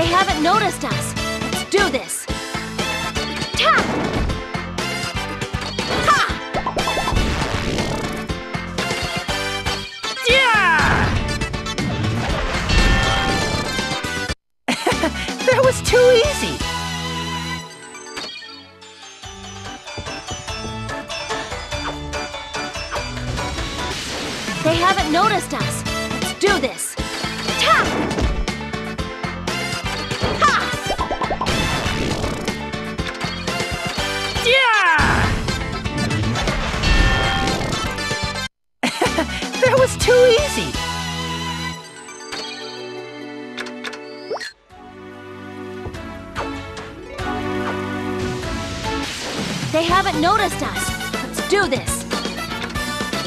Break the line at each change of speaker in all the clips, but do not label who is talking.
haven't noticed us. Let's do this. Ta! Ha!
That was too easy.
They haven't noticed us. Let's do this. Ta! Haven't noticed us. Let's do this.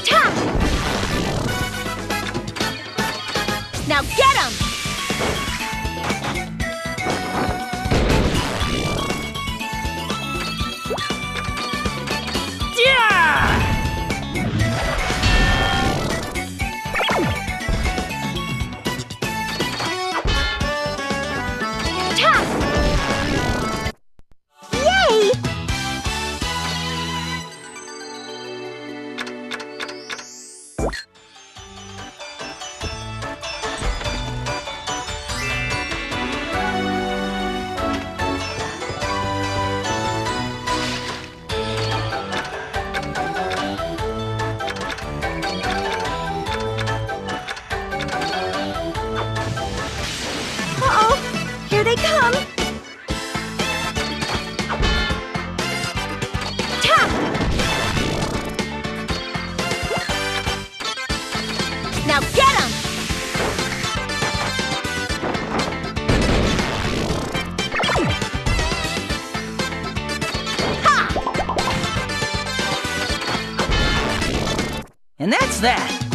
Ta! Now get 'em! Here they come! Ta! Now get 'em!
And that's that.